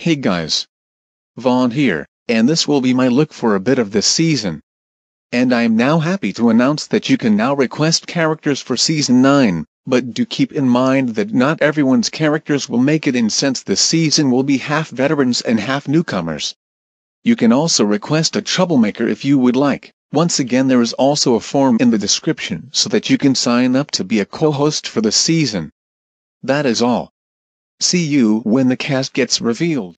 Hey guys! Vaughan here, and this will be my look for a bit of this season. And I am now happy to announce that you can now request characters for Season 9, but do keep in mind that not everyone's characters will make it in since this season will be half veterans and half newcomers. You can also request a troublemaker if you would like. Once again there is also a form in the description so that you can sign up to be a co-host for the season. That is all. See you when the cast gets revealed.